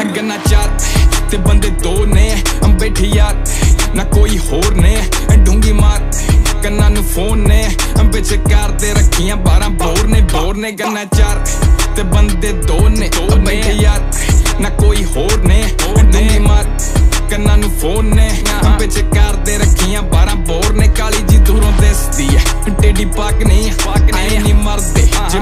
ਅਗਨਾ ਚਾਰ ਤੇ ਬੰਦੇ ਦੋ ਨੇ ਅੰਬੇਠੀ ਯਾਰ। ਨਾ ਕੋਈ ਹੋਰ ਨੇ ਡੂੰਗੀ ਮਾਰ। ਕੰਨਾਂ ਨੂੰ ਫੋਨ ਨੇ ਅੰਬੇ ਚ ਕਰਦੇ ਰੱਖੀਆਂ 12 ਬੋਰ ਨੇ ਬੋਰ ਨੇ ਗੰਨਾ ਚਾਰ। ਤੇ ਬੰਦੇ ਦੋ ਨੇ ਅੰਬੇਠੀ ਯਾਰ। ਨਾ ਕੋਈ ਹੋਰ ਨੇ ਡੂੰਗੀ ਮਾਰ। ਕੰਨਾਂ ਨੂੰ ਫੋਨ ਨੇ ਅੰਬੇ ਚ ਕਰਦੇ ਰੱਖੀਆਂ 12 ਬੋਰ ਨੇ। ਕਾਲੀ ਜੀ ਦੂਰੋਂ ਦਿਸਦੀ ਐ ਟੇਡੀ ਪਾਕ ਨਹੀਂ ਪਾਕ ਨਹੀਂ